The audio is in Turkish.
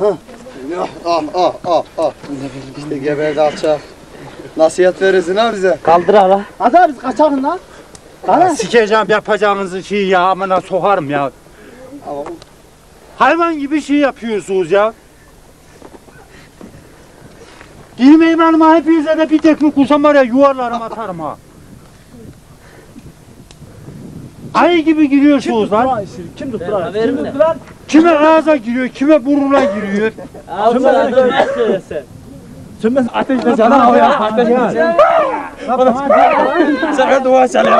Ah ah ah ah ah. İşte geberdi alçak. Nasihat verirsin ha bize. Kaldır hala. Hadi abi biz kaçalım lan. Ya Sikeceğim yapacağınızı şey ya amına sokarım ya. Hayvan gibi şey yapıyorsunuz ya. Girmeyin hanıma hepinize de bir tekme kusam var ya yuvarlarım atarım ha. Ayı gibi giriyorsunuz lan. Kim tuttu lan? Kim tuttu lan? Kime ağza giriyor, kime burnuna giriyor. Al sana dönmez söylesen. Sönmez ateşle cana havaya. Ateşle. Sana dua çalıyor.